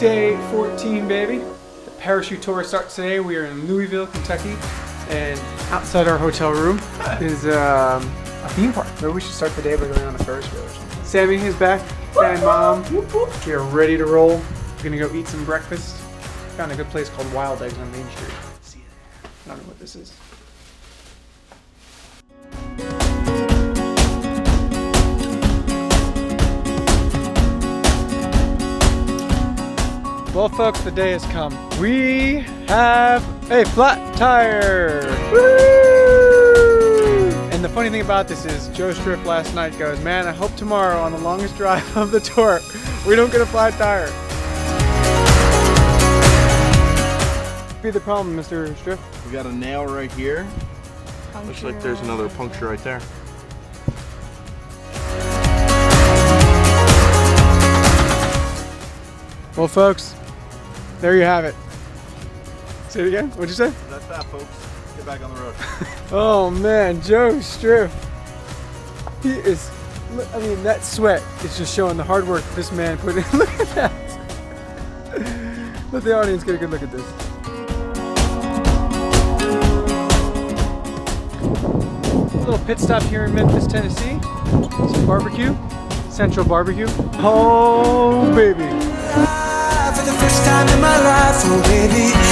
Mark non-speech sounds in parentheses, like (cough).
14, baby. The parachute tour starts today. We are in Louisville, Kentucky, and outside our hotel room is um, a theme park. Maybe we should start the day by going on the Ferris wheel or something. Sammy is back, and mom. We are ready to roll. We're gonna go eat some breakfast. Found a good place called Wild Eggs on Main Street. I don't know what this is. Well, folks, the day has come. We have a flat tire. Woo! And the funny thing about this is, Joe Striff last night goes, "Man, I hope tomorrow on the longest drive of the tour, we don't get a flat tire." Be the problem, Mr. Striff. We got a nail right here. Looks like there's another puncture right there. Well, folks, there you have it. Say it again. What'd you say? That's that, folks. Get back on the road. (laughs) Oh man, Joe Striff. He is. I mean, that sweat is just showing the hard work this man put in. (laughs) Look at that. Let the audience get a good look at this. A little pit stop here in Memphis, Tennessee. Some barbecue, Central Barbecue. Oh baby. Time in my life, oh baby.